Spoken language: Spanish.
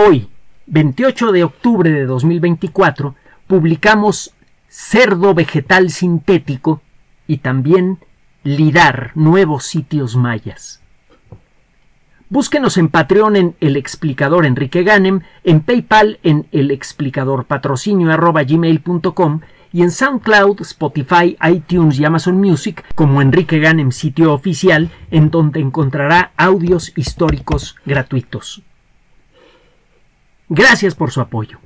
Hoy, 28 de octubre de 2024, publicamos Cerdo Vegetal Sintético y también Lidar, Nuevos Sitios Mayas. Búsquenos en Patreon en El Explicador Enrique Ganem, en PayPal en El Explicador Patrocinio gmail.com y en SoundCloud, Spotify, iTunes y Amazon Music como Enrique Ganem sitio oficial en donde encontrará audios históricos gratuitos. Gracias por su apoyo.